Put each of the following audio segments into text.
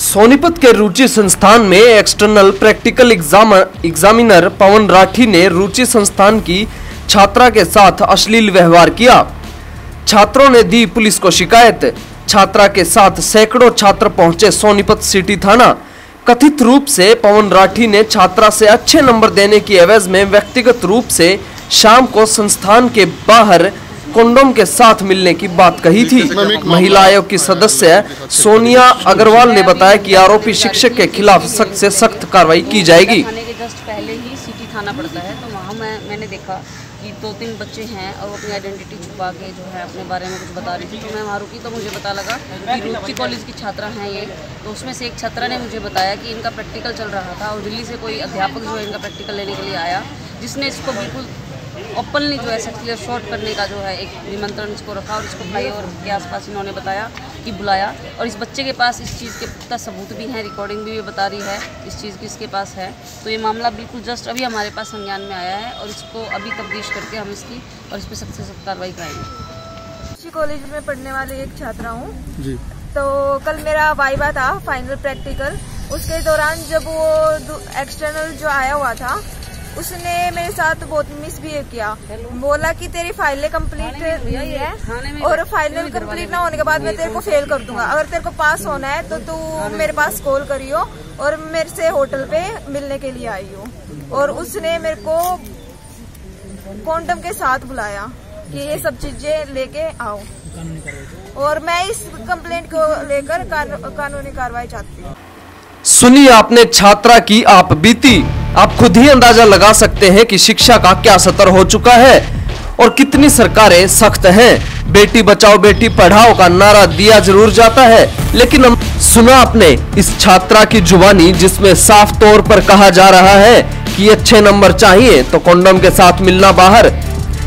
सोनीपत के रुचि संस्थान में external practical exam examiner Pawan Rathi ने रुचि संस्थान की छात्रा के साथ अश्लील व्यवहार किया। छात्रों ने दी पुलिस को शिकायत। छात्रा के साथ सैकड़ों छात्र पहुँचे सोनीपत सिटी थाना। कथित रूप से पवन राठी ने छात्रा से अच्छे नंबर देने की एवज में व्यक्तिगत रूप से शाम को संस्थान के बाहर कंडोम के साथ मिलने की बात कही थी। महिला आयोग की सदस्य सोनिया अग्रवाल ने बताया कि आरोपी शिक्षक के खिलाफ सख्त से सख्त कार्रवाई की जाएगी। थाने के जस्ट पहले ही सिटी थाना पड़ता है तो वहाँ मैं मैंने देखा कि दो तीन बच्चे हैं और वो अपनी आइडेंटिटी छुपा के जो है अपने बारे में कुछ बता रही थी। तो मैं वहाँ रुकी तो मुझे पता लगा कि रुचि कॉलेज की छात्रा हैं ये। तो उसमें से एक छात्रा ने मुझे बताया कि इनका प्रैक्टिकल चल रहा था और दिल्ली से कोई अध्यापक जो है इनका प्रैक्टिकल लेने के लिए आया, जिसने इसको बिल्कुल ओपनली जो है सेक्सुअल शॉर्ट करने का जो है एक निमंत्रण इसको रखा और इसको भाई और के आसपास इन्होंने बताया कि बुलाया। और इस बच्चे के पास इस चीज़ के पुख्ता सबूत भी हैं रिकॉर्डिंग भी भी बता रही है इस चीज़ की इसके पास है। तो ये मामला बिल्कुल जस्ट अभी हमारे पास संज्ञान में आया है और इसको अभी तब्दीश करके हम इसकी और इस पर सख्त से सख्त कार्रवाई कराएँगे कॉलेज में पढ़ने वाली एक छात्रा हूँ। तो कल मेरा वाइवा था फाइनल प्रैक्टिकल उसके दौरान जब वो एक्सटर्नल जो आया हुआ था उसने मेरे साथ बहुत मिसबिहेव किया। बोला कि तेरी फाइलें कंप्लीट नहीं है और फाइनल कंप्लीट ना होने के बाद मैं तेरे को फेल कर दूँगा। अगर तेरे को पास होना है तो तू मेरे पास कॉल करियो और मेरे से होटल पे मिलने के लिए आई हो। और उसने मेरे को कॉन्डम के साथ बुलाया कि ये सब चीज़ें लेके आओ। और मैं इस कंप्लेंट को लेकर कानूनी कार्रवाई चाहती हूँ। सुनिए आपने छात्रा की आप बीती। आप खुद ही अंदाज़ा लगा सकते हैं कि शिक्षा का क्या सतर हो चुका है और कितनी सरकारें सख्त हैं। बेटी बचाओ, बेटी पढ़ाओ का नारा दिया ज़रूर जाता है। लेकिन हम सुना आपने इस छात्रा की जुबानी जिसमें साफ़ तौर पर कहा जा रहा है कि अच्छे नंबर चाहिए तो कॉन्डम के साथ मिलना बाहर।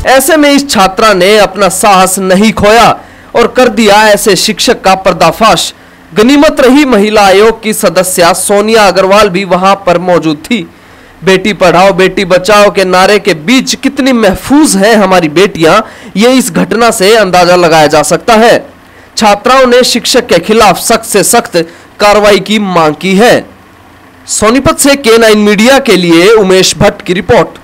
ऐसे में इस छात्रा ने अपना साहस नहीं खोया और कर दिया ऐसे शिक्षक का पर्दाफाश। गनीमत रही महिला आयोग की सदस्य सोनिया अग्रवाल भी वहाँ पर मौजूद थी। बेटी पढ़ाओ, बेटी बचाओ के नारे के बीच कितनी महफूज है हमारी बेटियाँ, ये इस घटना से अंदाज़ा लगाया जा सकता है। छात्राओं ने शिक्षक के खिलाफ सख्त से सख्त कार्रवाई की मांग की है। सोनीपत से के नाइन मीडिया के लिए उमेश भट्ट की रिपोर्ट।